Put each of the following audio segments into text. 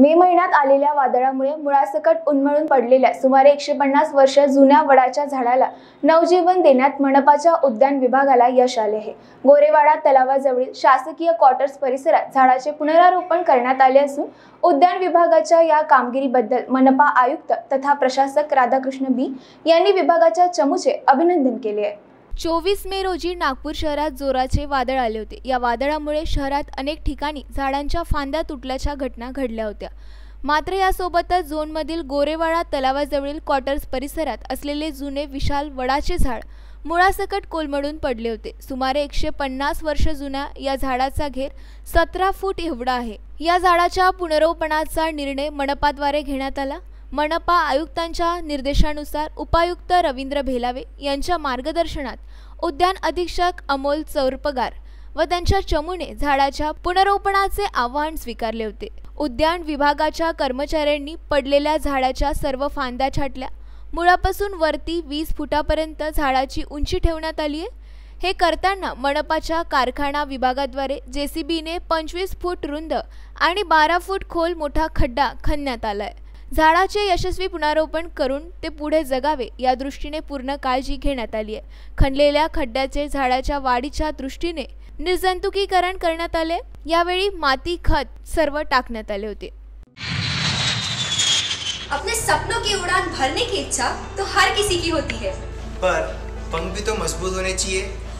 मे महिन्यात आलेल्या वादळामुळे मुळासकट उन्मळून पडलेल्या सुमारे एकशे पन्नास वर्ष जुन्या वडाच्या झाडाला नवजीवन देण्यात मनपाच्या उद्यान विभागाला यश आले आहे. गोरेवाडा तलावाजवळील शासकीय क्वार्टर्स परिसरात झाडाचे पुनरारोपण करण्यात आले असून उद्यान विभागाच्या या कामगिरीबद्दल मनपा आयुक्त तथा प्रशासक राधाकृष्ण बी यांनी विभागाच्या चमूचे अभिनंदन केले आहे. चोवीस मे रोजी नागपूर शहरात जोराचे वादळ आले होते. या वादळामुळे शहरात अनेक ठिकाणी झाडांच्या फांद्या तुटल्याच्या घटना घडल्या होत्या. मात्र यासोबतच झोनमधील गोरेवाडा तलावाजवळील क्वार्टर्स परिसरात असलेले जुने विशाल वडाचे झाड मुळासकट कोलमडून पडले होते. सुमारे एकशे पन्नास वर्ष जुन्या या झाडाचा घेर सतरा फूट एवढा आहे. या झाडाच्या पुनरोपणाचा निर्णय मनपाद्वारे घेण्यात आला. मनपा आयुक्तांच्या निर्देशानुसार उपायुक्त रवींद्र भेलावे यांच्या मार्गदर्शनात उद्यान अधीक्षक अमोल चौरपगार व त्यांच्या चमूने झाडाच्या पुनरोपणाचे आव्हान स्वीकारले होते. उद्यान विभागाच्या कर्मचाऱ्यांनी पडलेल्या झाडाच्या सर्व फांद्या छाटल्या. मुळापासून वरती वीस फुटापर्यंत झाडाची उंची ठेवण्यात आली आहे. हे करताना मनपाच्या कारखाना विभागाद्वारे जे सी बीने पंचवीस फूट रुंद आणि बारा फूट खोल मोठा खड्डा खणण्यात आला आहे झाडाचे यशस्वी पुनरोपण करून ते पुढे जगावे या दृष्टीने पूर्ण काळजी घेण्यात आली आहे. खणलेल्या खड्ड्याचे झाडाच्या वाढीच्या दृष्टीने निर्जंतुकीकरण करण्यात आले. यावेळी माती खत सर्व टाकण्यात आले होते. अपने सपनों की उड़ान भरने की इच्छा तो हर किसी की होती है। पर पंख भी तो मजबूत होने चाहिए।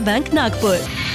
Bank, Nagpur.